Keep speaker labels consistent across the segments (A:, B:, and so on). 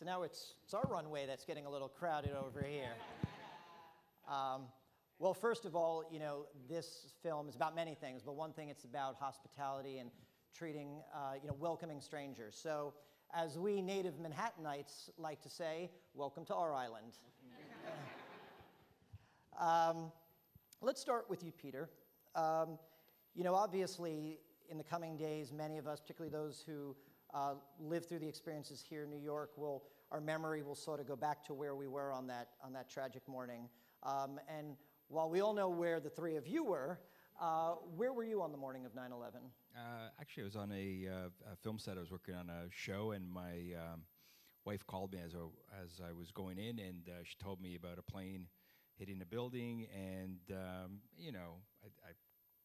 A: So now it's, it's our runway that's getting a little crowded over here. Um, well, first of all, you know, this film is about many things, but one thing it's about hospitality and treating, uh, you know, welcoming strangers. So, as we native Manhattanites like to say, welcome to our island. um, let's start with you, Peter. Um, you know, obviously, in the coming days, many of us, particularly those who uh, live through the experiences here in New York, will our memory will sort of go back to where we were on that on that tragic morning. Um, and while we all know where the three of you were, uh, where were you on the morning of 9/11?
B: Uh, actually, I was on a, uh, a, film set. I was working on a show, and my um, wife called me as, a, as I was going in, and uh, she told me about a plane hitting a building. And um, you know, I, I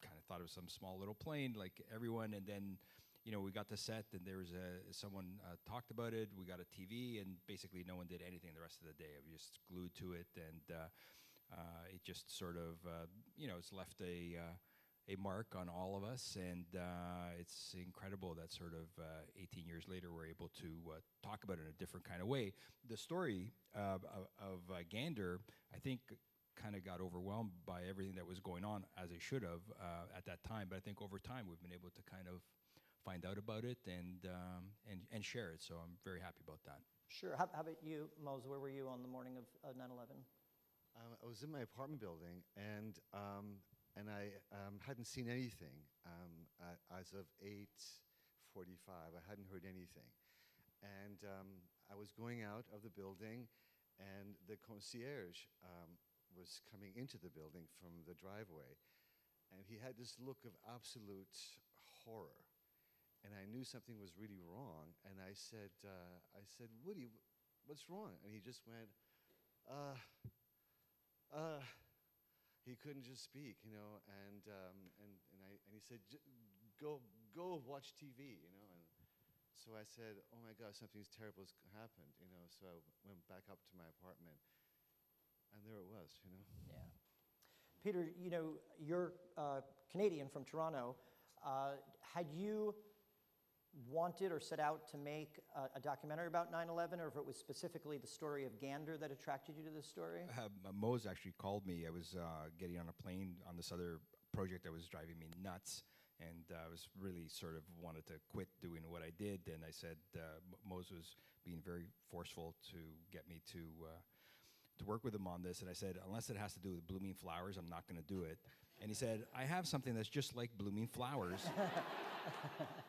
B: kind of thought it was some small little plane, like everyone. And then, you know, we got the set, and there was a someone uh, talked about it. We got a TV, and basically no one did anything the rest of the day. I was just glued to it, and uh, uh, it just sort of, you know, it's left a a mark on all of us, and uh, it's incredible that sort of uh, 18 years later we're able to uh, talk about it in a different kind of way. The story of, of uh, Gander, I think, kind of got overwhelmed by everything that was going on, as it should have uh, at that time. But I think over time we've been able to kind of find out about it and um, and and share it. So I'm very happy about that.
A: Sure. How, how about you, Moze? Where were you on the morning of 9/11?
C: Um, I was in my apartment building, and um, and I um, hadn't seen anything um, as of 8:45. I hadn't heard anything, and um, I was going out of the building, and the concierge um, was coming into the building from the driveway, and he had this look of absolute horror, and I knew something was really wrong, and I said, uh, I said, Woody, what's wrong? And he just went, uh, uh he couldn't just speak, you know, and, um, and, and, I, and he said, go, go watch TV, you know, and so I said, oh my God, something's terrible has happened, you know, so I went back up to my apartment, and there it was, you know.
A: Yeah. Peter, you know, you're uh, Canadian from Toronto. Uh, had you wanted or set out to make a, a documentary about 9-11 or if it was specifically the story of gander that attracted you to this story
B: uh, Moze actually called me i was uh, getting on a plane on this other project that was driving me nuts and uh, I was really sort of wanted to quit doing what I did. And I said uh, Moze was being very forceful to get me to uh, to work with him on this. And I said, unless it has to do with blooming flowers, I'm not going to do it. And he said, I have something that's just like blooming flowers.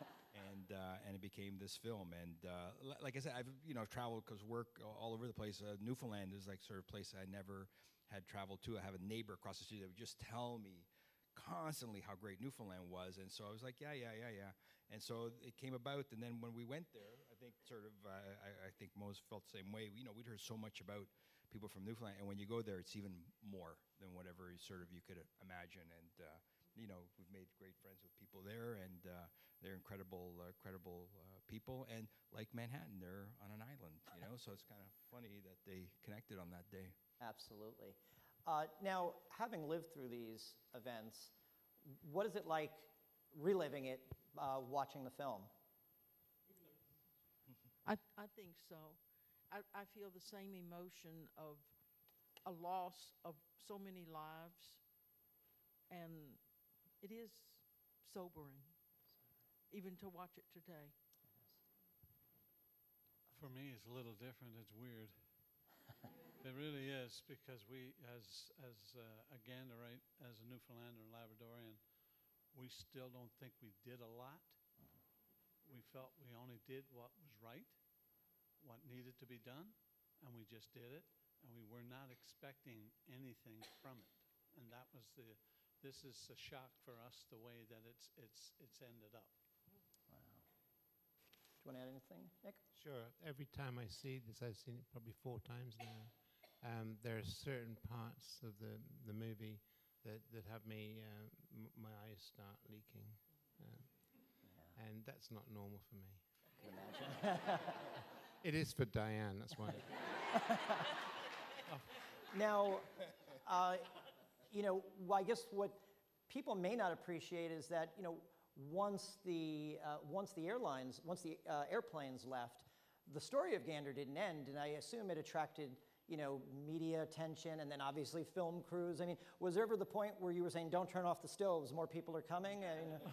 B: and uh, and it became this film. And uh, like I said, I've you know traveled because work all over the place. Uh, Newfoundland is like sort of place I never had traveled to. I have a neighbor across the street that would just tell me constantly how great Newfoundland was, and so I was like, yeah, yeah, yeah, yeah. And so it came about, and then when we went there, I think sort of, uh, I, I, think Moze felt the same way. You know, we'd heard so much about people from Newfoundland, and when you go there, it's even more than whatever sort of you could imagine. And uh, you know, we've made great friends with people there, and uh, they're incredible, uh, credible uh, people. And like Manhattan, they're on an island, you know, so it's kind of funny that they connected on that day.
A: Absolutely. Uh, now, having lived through these events, what is it like reliving it, uh, watching the film?
D: I, I think so. I, I feel the same emotion of a loss of so many lives and it is sobering, even to watch it today.
E: For me, it's a little different. It's weird. it really is because we, as as uh, a Ganderite, as a Newfoundlander and Labradorian, we still don't think we did a lot. We felt we only did what was right, what needed to be done, and we just did it. And we were not expecting anything from it. And that was the this is a shock for us the way that it's, it's, it's ended up.
A: Wow. Do you want to add anything, Nick?
F: Sure. Every time I see this, I've seen it probably four times now. Um, there are certain parts of the, the movie that, that have me, uh, m- my eyes start leaking. Uh, yeah. And that's not normal for me.
A: I can imagine.
F: it is for Diane, that's why.
A: Now, uh, you know, well, I guess what people may not appreciate is that, you know, once the, uh, once the airlines, once the uh, airplanes left, the story of Gander didn't end, and I assume it attracted, you know, media attention and then obviously film crews. I mean, was there ever the point where you were saying, don't turn off the stoves, more people are coming? Uh, you know?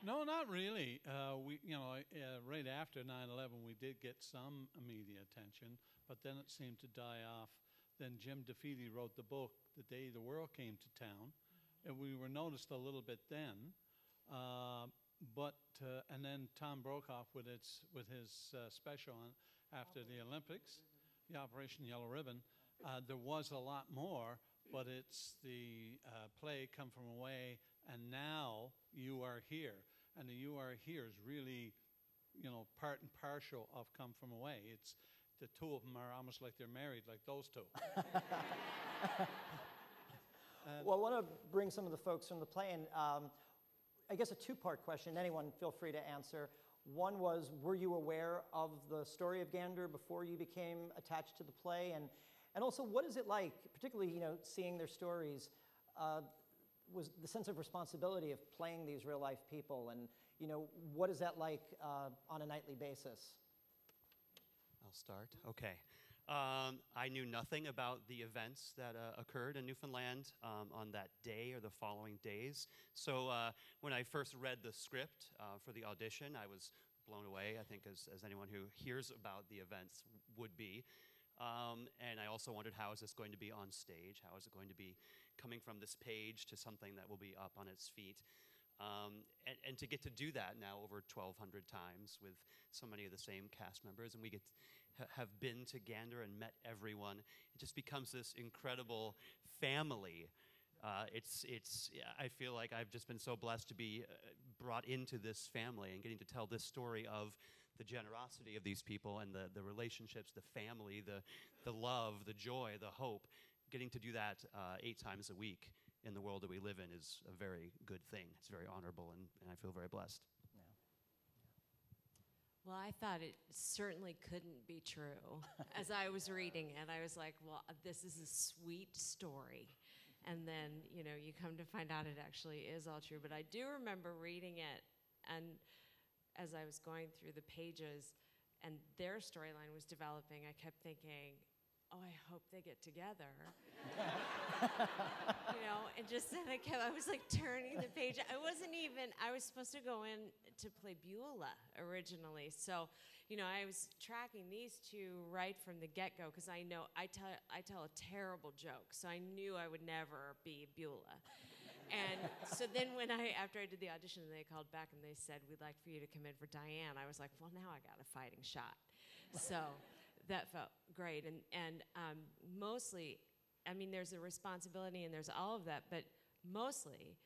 E: No, not really. Uh, we, you know, uh, right after 9/11, we did get some media attention, but then it seemed to die off. Then Jim DeFede wrote the book, "The Day the World Came to Town," and we were noticed a little bit then. Uh, but uh, and then Tom Brokaw with its with his uh, special on after the Olympics, the Operation Yellow Ribbon. Uh, there was a lot more, but it's the uh, play Come From Away, and now you are here, and the you are here is really, you know, part and partial of Come From Away. It's the two of them are almost like they're married, like those two.
A: Well, I want to bring some of the folks from the play in. Um, I guess a two-part question. Anyone, feel free to answer. One was, were you aware of the story of Gander before you became attached to the play? And, and also, what is it like, particularly, you know, seeing their stories, uh, was the sense of responsibility of playing these real-life people? And, you know, what is that like uh, on a nightly basis?
G: I'll start. Okay. Um, I knew nothing about the events that uh, occurred in Newfoundland um, on that day or the following days. So uh, when I first read the script uh, for the audition, I was blown away, I think, as, as anyone who hears about the events would be. Um, and I also wondered how is this going to be on stage? How is it going to be coming from this page to something that will be up on its feet? Um, and, and, to get to do that now over 1,200 times with so many of the same cast members, and we get have been to Gander and met everyone, it just becomes this incredible family. Uh, it's, it's, I feel like I've just been so blessed to be uh, brought into this family and getting to tell this story of the generosity of these people and the, the relationships, the family, the, the love, the joy, the hope. Getting to do that uh, eight times a week in the world that we live in is a very good thing. It's very honorable, and, and I feel very blessed.
H: Well, I thought it certainly couldn't be true. As I was reading it, I was like, well, this is a sweet story. And then, you know, you come to find out it actually is all true. But I do remember reading it, and as I was going through the pages and their storyline was developing, I kept thinking, oh, I hope they get together. you know, and just then I kept, I was like turning the page. I wasn't even, I was supposed to go in to play Beulah originally. So, you know, I was tracking these two right from the get go because I know I tell, I tell a terrible joke. So I knew I would never be Beulah. And so then when I, after I did the audition, they called back and they said, we'd like for you to come in for Diane. I was like, well, now I got a fighting shot. So that felt great. And, and um, mostly, I mean, there's a responsibility and there's all of that, but mostly,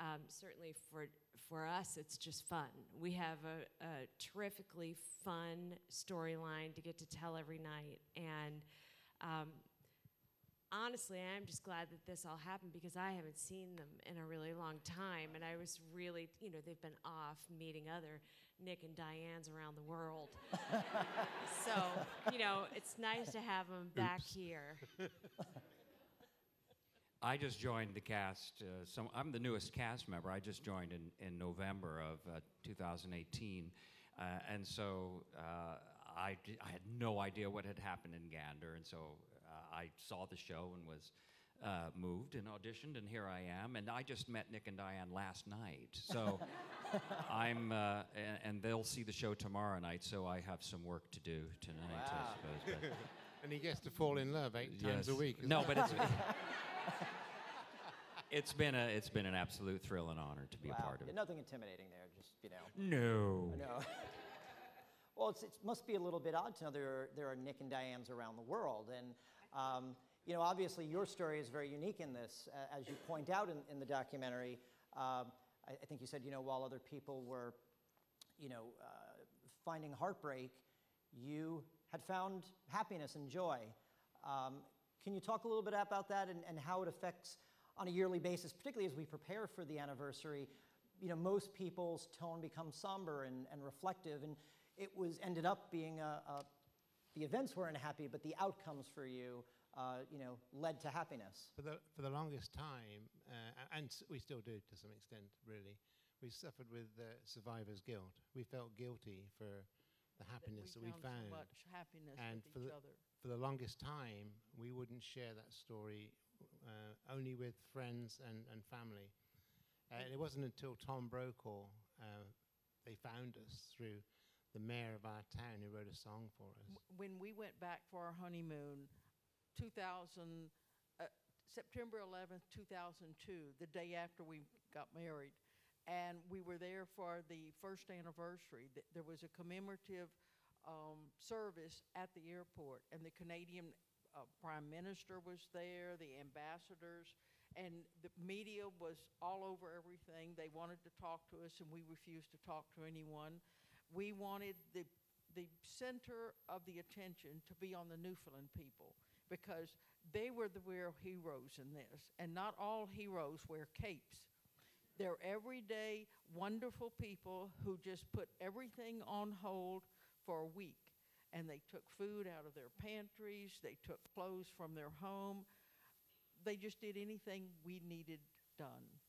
H: um, certainly for, for us, it's just fun. We have a, a terrifically fun storyline to get to tell every night. And um, honestly, I'm just glad that this all happened because I haven't seen them in a really long time. And I was really, you know, they've been off meeting other Nick and Diane's around the world. so, you know, it's nice to have them back here.
I: I just joined the cast. Uh, so I'm the newest cast member. I just joined in, in November of uh, 2018. Uh, and so uh, I, d- I had no idea what had happened in Gander. And so I saw the show and was uh, moved and auditioned, and here I am. And I just met Nick and Diane last night. So I'm, and, and, they'll see the show tomorrow night. So I have some work to do tonight,
A: Wow.
I: I suppose. But
F: And he gets to fall in love eight times a week.
I: No,
F: it?
I: but it's it's been a it's been an absolute thrill and honor to be
A: wow.
I: a part of it.
A: Nothing intimidating there, just, you know.
I: No.
A: I know. well, it's, it must be a little bit odd to know there are, there are Nick and Diane's around the world. And, um, you know, obviously your story is very unique in this. Uh, as you point out in, in the documentary, um, I, I think you said, you know, while other people were, you know, uh, finding heartbreak, you had found happiness and joy. Um, can you talk a little bit about that and, and how it affects on a yearly basis, particularly as we prepare for the anniversary? You know, most people's tone becomes somber and, and reflective, and it was ended up being a, a the events weren't happy, but the outcomes for you, uh, you know, led to happiness.
F: For the, for the longest time, uh, and we still do to some extent, really, we suffered with uh, survivor's guilt. We felt guilty for the happiness that
D: we
F: we
D: found
F: found.
D: so much happiness
F: And
D: with
F: for
D: each
F: the-
D: other.
F: For the longest time, we wouldn't share that story uh, only with friends and, and family. Uh, it wasn't until Tom Brokaw, uh, they found us through the mayor of our town who wrote a song for us.
D: When we went back for our honeymoon, 2000, uh, September 11th, 2002, the day after we got married, and we were there for the first anniversary. Th- There was a commemorative um, service at the airport, and the Canadian uh, Prime Minister was there, the ambassadors, and the media was all over everything. They wanted to talk to us, and we refused to talk to anyone. We wanted the the center of the attention to be on the Newfoundland people because they were the real heroes in this, and not all heroes wear capes. They're everyday, wonderful people who just put everything on hold for a week. And they took food out of their pantries, they took clothes from their home. They just did anything we needed done.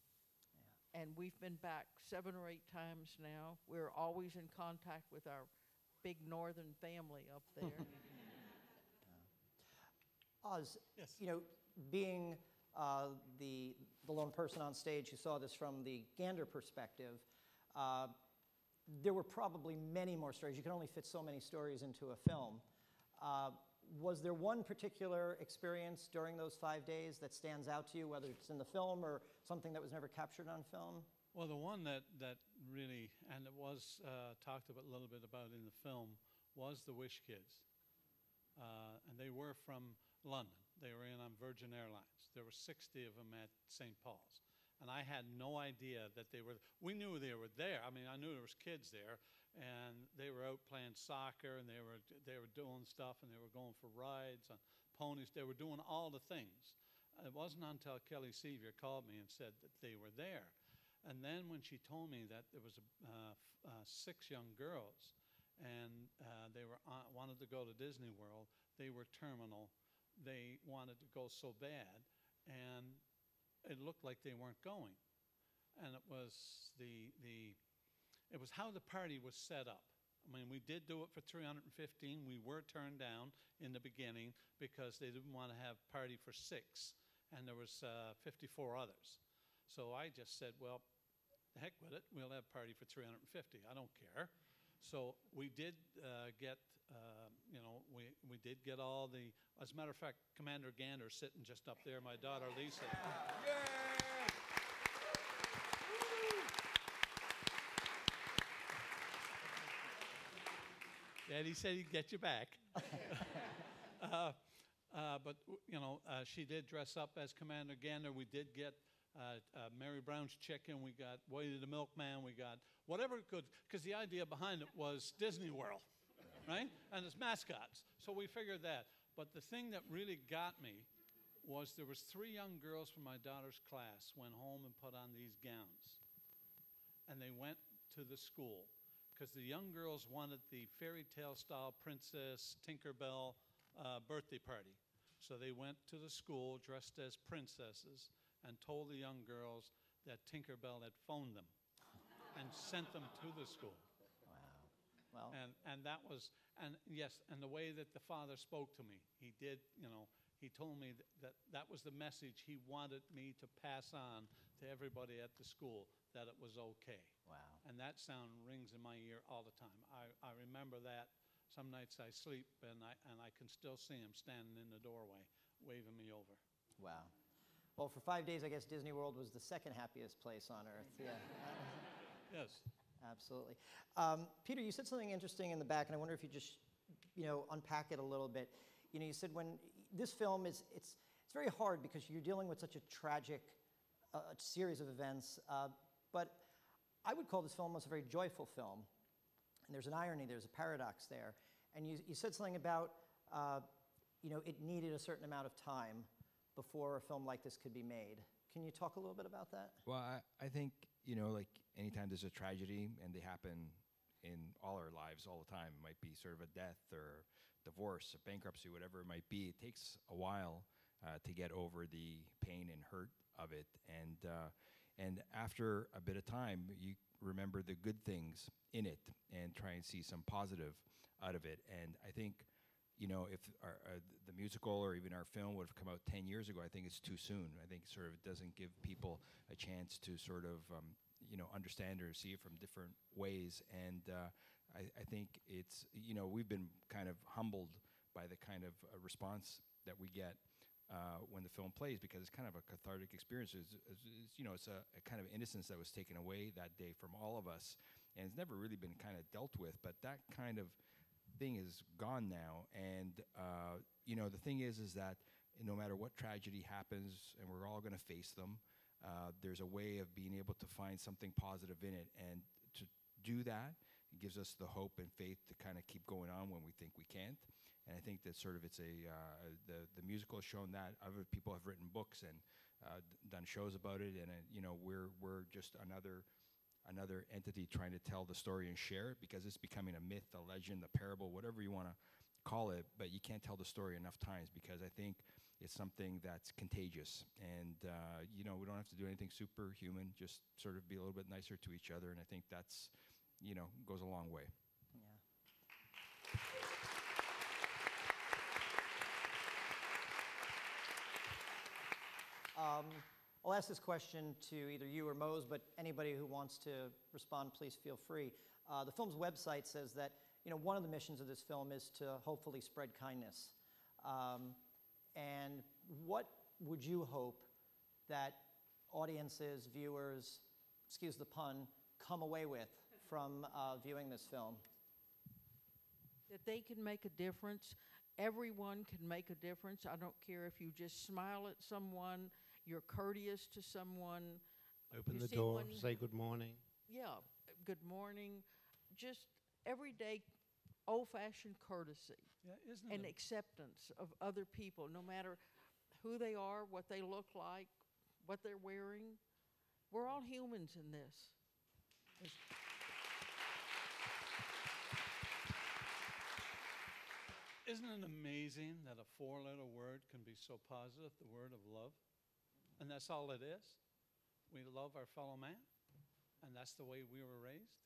D: And we've been back seven or eight times now. We're always in contact with our big northern family up there.
A: Oz,
E: Yes.
A: you know, being uh, the, the lone person on stage who saw this from the Gander perspective, uh, there were probably many more stories. You can only fit so many stories into a film. Uh, was there one particular experience during those five days that stands out to you, whether it's in the film or something that was never captured on film?
E: Well, the one that, that really, and it was uh, talked about a little bit about in the film, was the Wish Kids. Uh, and they were from London. They were in on Virgin Airlines. There were 60 of them at St. Paul's. And I had no idea that they were, we knew they were there. I mean, I knew there was kids there, and they were out playing soccer, and they were, they were doing stuff, and they were going for rides on ponies. They were doing all the things. It wasn't until Kelly Sevier called me and said that they were there. And then when she told me that there was a, uh, uh, six young girls, and uh, they were on, wanted to go to Disney World, they were terminal. They wanted to go so bad, and it looked like they weren't going. And it was the the it was how the party was set up. I mean, we did do it for 315. We were turned down in the beginning because they didn't want to have party for six, and there was uh, 54 others. So I just said, well, heck with it. We'll have party for 350. I don't care. So we did uh, get, uh, you know, we, we did get all the, as a matter of fact, Commander Gander sitting just up there, my daughter Lisa. Daddy said he'd get you back. uh, uh, but, you know, uh, she did dress up as Commander Gander. We did get uh, uh, Mary Brown's chicken. We got Whitey the Milkman. We got whatever it could, because the idea behind it was Disney World, right? And its mascots. So we figured that. But the thing that really got me was there was three young girls from my daughter's class went home and put on these gowns. And they went to the school because the young girls wanted the fairy tale style princess Tinkerbell uh, birthday party. So they went to the school dressed as princesses and told the young girls that Tinkerbell had phoned them and sent them to the school. Wow.
A: Well,
E: And, and that was, and yes, and the way that the father spoke to me, he did, you know, he told me that that, that was the message he wanted me to pass on to everybody at the school, that it was okay.
A: Wow.
E: And that sound rings in my ear all the time. I, I remember that. Some nights I sleep and I, and I can still see him standing in the doorway waving me over.
A: Wow. Well, for five days, I guess Disney World was the second happiest place on earth. Yeah,
E: Yes.
A: absolutely. Um, Peter, you said something interesting in the back, and I wonder if you just, you know, unpack it a little bit. You know, you said when this film is, it's, it's very hard because you're dealing with such a tragic uh, series of events. Uh, but I would call this film almost a very joyful film. And there's an irony, there's a paradox there. And you, you said something about, uh, you know, it needed a certain amount of time before a film like this could be made. Can you talk a little bit about that?
B: Well, I, I think, you know, like anytime there's a tragedy and they happen in all our lives all the time, it might be sort of a death or divorce, a bankruptcy, whatever it might be, it takes a while uh, to get over the pain and hurt of it. And uh, And after a bit of time, you remember the good things in it and try and see some positive out of it. And I think, you know, if our, uh, the musical or even our film would have come out 10 years ago, I think it's too soon. I think sort of it doesn't give people a chance to sort of, um, you know, understand or see it from different ways. And uh, I, I think it's, you know, we've been kind of humbled by the kind of uh, response that we get uh, when the film plays because it's kind of a cathartic experience. It's, it's, it's, you know, it's a, a kind of innocence that was taken away that day from all of us, and it's never really been kind of dealt with. But that kind of thing is gone now, and uh, you know, the thing is, is that no matter what tragedy happens, and we're all going to face them, uh, there's a way of being able to find something positive in it, and to do that it gives us the hope and faith to kind of keep going on when we think we can't. And I think that sort of it's a uh, the the musical has shown that other people have written books and uh, done shows about it, and uh, you know we're we're just another another entity trying to tell the story and share it because it's becoming a myth, a legend, a parable, whatever you want to call it. But you can't tell the story enough times because I think it's something that's contagious, and uh, you know we don't have to do anything superhuman. Just sort of be a little bit nicer to each other, and I think that's you know goes a long way.
A: Yeah. Um, I'll ask this question to either you or Moze, but anybody who wants to respond, please feel free. Uh, the film's website says that you know one of the missions of this film is to hopefully spread kindness. Um, and what would you hope that audiences, viewers, excuse the pun, come away with from uh, viewing this film?
D: that they can make a difference. Everyone can make a difference. I don't care if you just smile at someone, you're courteous to someone.
F: Open
D: You
F: the door,
D: one-
F: say good morning.
D: Yeah, good morning. Just everyday old fashioned courtesy
E: Yeah, isn't
D: and
E: it?
D: acceptance of other people, no matter who they are, what they look like, what they're wearing. We're all humans in this.
E: Isn't it amazing that a four letter word can be so positive, the word of love? And that's all it is. We love our fellow man, and that's the way we were raised.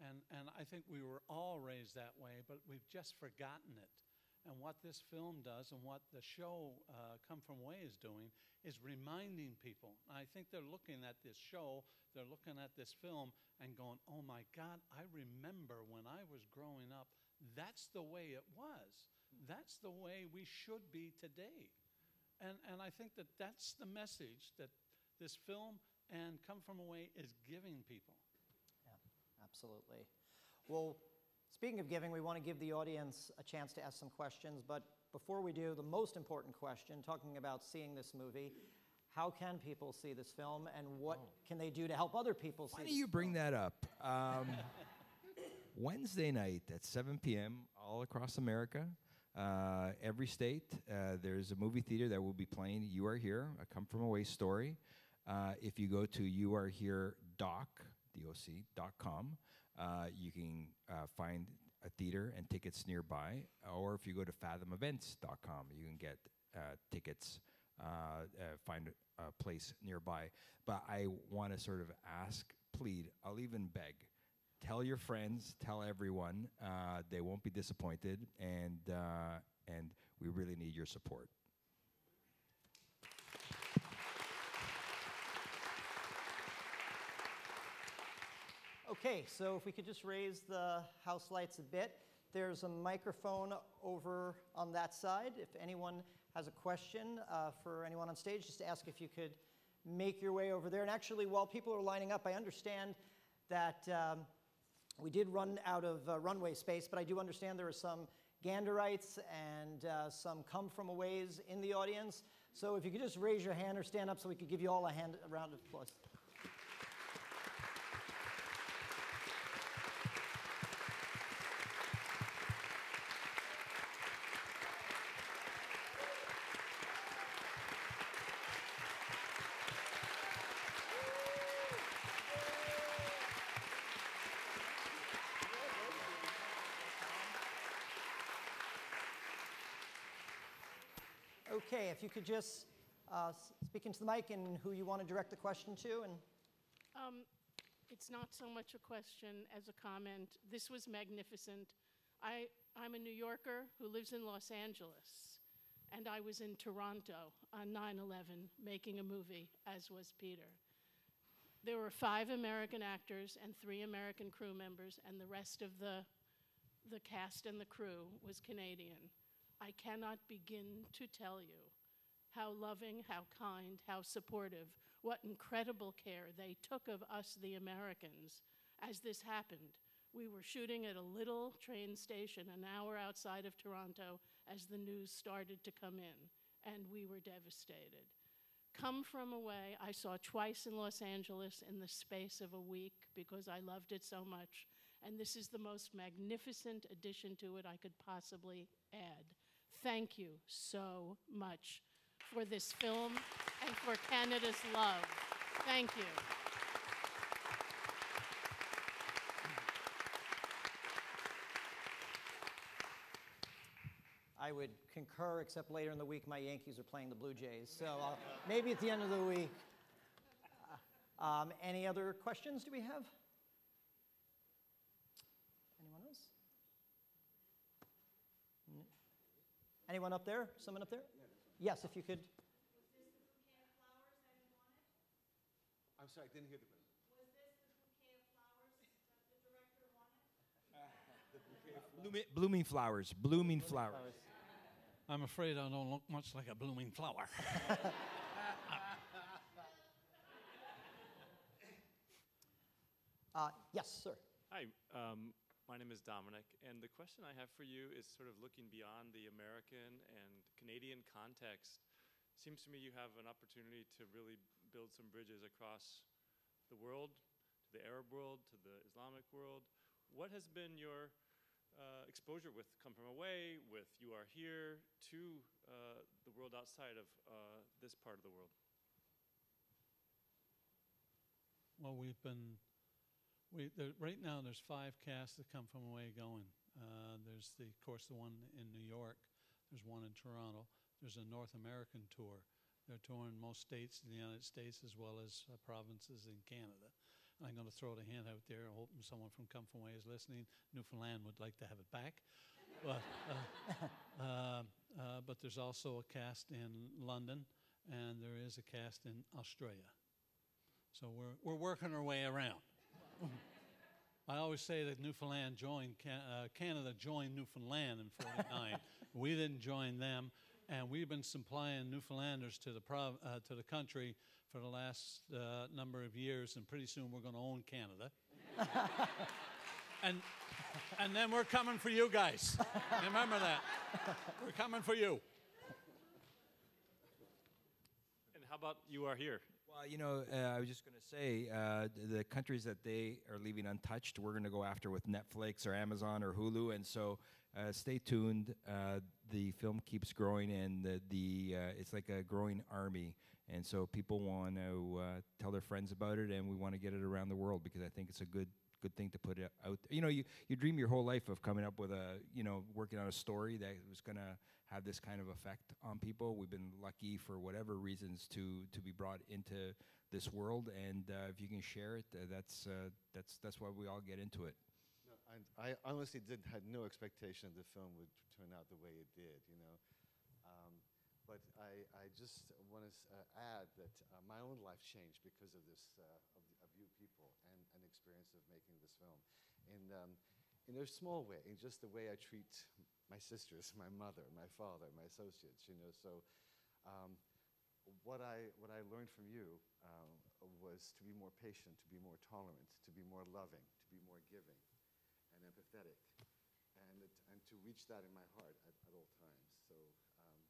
E: And, and I think we were all raised that way, but we've just forgotten it. And what this film does and what the show uh, Come From Way is doing is reminding people. I think they're looking at this show, they're looking at this film and going, oh my God, I remember when I was growing up, that's the way it was. That's the way we should be today. And, and I think that that's the message that this film and Come From Away is giving people.
A: Yeah, absolutely. Well, speaking of giving, we want to give the audience a chance to ask some questions. But before we do, the most important question, talking about seeing this movie, how can people see this film and what can they do to help other people see
B: Why do
A: this
B: you bring
A: film?
B: that up? Um, Wednesday night at 7 p.m. all across America, uh, every state, uh, there's a movie theater that will be playing You Are Here, a Come From Away story. Uh, if you go to youarehere.doc, D-O-C, dot com, uh, you can uh, find a theater and tickets nearby. Or if you go to fathomevents.com, you can get uh, tickets, uh, find a place nearby. But I want to sort of ask, plead, I'll even beg. Tell your friends, tell everyone. Uh, they won't be disappointed, and uh, and we really need your support.
A: Okay, so if we could just raise the house lights a bit. There's a microphone over on that side. If anyone has a question uh, for anyone on stage, just ask if you could make your way over there. And actually, while people are lining up, I understand that um, we did run out of uh, runway space, but I do understand there are some Ganderites and uh, some come from a ways in the audience. So if you could just raise your hand or stand up so we could give you all a hand a round of applause. Okay, if you could just uh, speak into the mic and who you want to direct the question to. And
J: Um, it's not so much a question as a comment. This was magnificent. I, I'm a New Yorker who lives in Los Angeles, and I was in Toronto on 9 11 making a movie, as was Peter. There were five American actors and three American crew members, and the rest of the, the cast and the crew was Canadian. I cannot begin to tell you how loving, how kind, how supportive, what incredible care they took of us, the Americans, as this happened. We were shooting at a little train station an hour outside of Toronto as the news started to come in, and we were devastated. Come From Away, I saw twice in Los Angeles in the space of a week because I loved it so much, and this is the most magnificent addition to it I could possibly add. Thank you so much for this film and for Canada's love. Thank you.
A: I would concur, except later in the week, my Yankees are playing the Blue Jays. So uh, maybe at the end of the week. Uh, um, any other questions do we have? Anyone up there? Someone up there? Yes, if you could.
C: I'm sorry, I didn't hear the question.
B: Blooming, blooming flowers, blooming flowers.
E: I'm afraid I don't look much like a blooming flower.
A: Uh, yes, sir.
K: Hi, um, my name is Dominic, and the question I have for you is sort of looking beyond the American and Canadian context. It Seems to me you have an opportunity to really build some bridges across the world, to the Arab world, to the Islamic world. What has been your uh, exposure with Come From Away, with You Are Here, to uh, the world outside of uh, this part of the world?
E: Well, we've been, we, there, right now, there's five casts that come from away going. Uh, there's the, of course, the one in New York. There's one in Toronto. There's a North American tour. They're touring most states in the United States as well as uh, provinces in Canada. And I'm going to throw the hand out there, hoping someone from Come From Away is listening. Newfoundland would like to have it back. But, uh, uh, uh, but there's also a cast in London, and there is a cast in Australia. So we're, we're working our way around. I always say that Newfoundland joined, Can- uh, Canada joined Newfoundland in 49. we didn't join them, and we've been supplying Newfoundlanders to the, prov- uh, to the country for the last uh, number of years, and pretty soon we're going to own Canada. and, and then we're coming for you guys. Remember that. We're coming for you.
K: And how about You Are Here?
B: Well, you know, uh, I was just going to say uh, th- the countries that they are leaving untouched, we're going to go after with Netflix or Amazon or Hulu, and so uh, stay tuned. Uh, the film keeps growing, and the, the uh, it's like a growing army, and so people want to uh, tell their friends about it, and we want to get it around the world because I think it's a good good thing to put it out. You know, you, you dream your whole life of coming up with a, you know, working on a story that was going to have this kind of effect on people. We've been lucky for whatever reasons to to be brought into this world, and uh, if you can share it, uh, that's uh, that's that's why we all get into it.
C: No, I, I honestly did had no expectation the film would turn out the way it did, you know. Um, but I, I just want to uh, add that uh, my own life changed because of this, uh, of, of you people, and an experience of making this film. And um, in a small way, in just the way I treat my sisters, my mother, my father, my associates, you know. So um, what, I, what I learned from you um, was to be more patient, to be more tolerant, to be more loving, to be more giving and empathetic, and, it, and to reach that in my heart at, at all times. So um,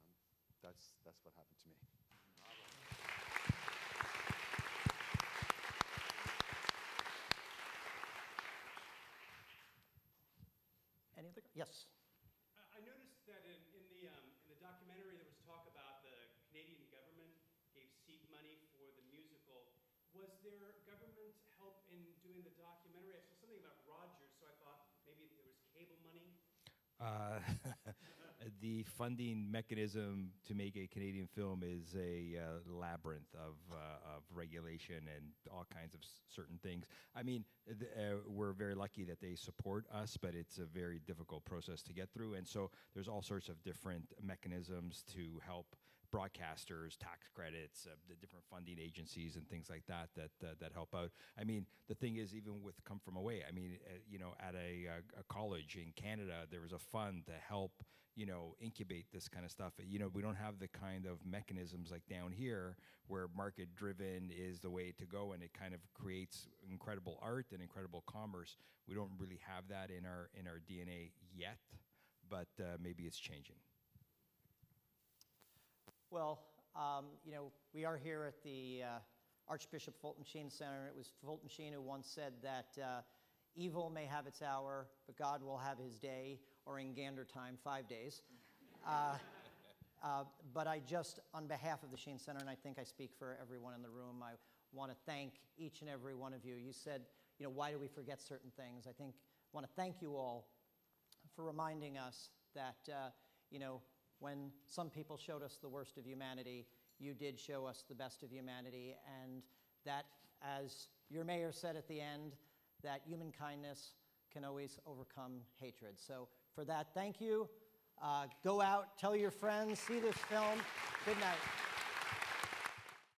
C: um, that's, that's what happened to me.
A: Other? Yes.
L: I noticed that in, in, the, um, in the documentary there was talk about the Canadian government gave seed money for the musical. Was there government help in doing the documentary? I saw something about Rogers, so I thought maybe there was cable money.
B: Uh, the funding mechanism to make a Canadian film is a uh, labyrinth of, uh, of regulation and all kinds of s- certain things. I mean, th- uh, we're very lucky that they support us, but it's a very difficult process to get through. And so there's all sorts of different mechanisms to help broadcasters, tax credits, uh, the different funding agencies, and things like that that uh, that help out. I mean, the thing is, even with Come From Away, I mean, uh, you know, at a, uh, a college in Canada, there was a fund to help, you know, incubate this kind of stuff. You know, we don't have the kind of mechanisms like down here where market-driven is the way to go, and it kind of creates incredible art and incredible commerce. We don't really have that in our in our DNA yet, but uh, maybe it's changing.
A: Well, um, you know, we are here at the uh, Archbishop Fulton Sheen Center. It was Fulton Sheen who once said that uh, evil may have its hour, but God will have his day, or in Gander time, five days. Uh, uh, but I just, on behalf of the Sheen Center, and I think I speak for everyone in the room, I want to thank each and every one of you. You said, you know, why do we forget certain things? I think I want to thank you all for reminding us that, uh, you know, when some people showed us the worst of humanity, you did show us the best of humanity, and that, as your mayor said at the end, that human kindness can always overcome hatred. So, for that, thank you. Uh, go out, tell your friends, see this film. Good night.